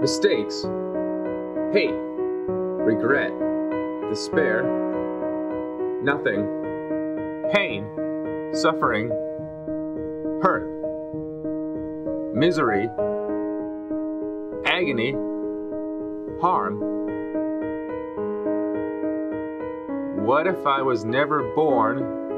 mistakes, hate, regret, despair, nothing, pain, suffering, hurt, misery, agony, harm. What if I was never born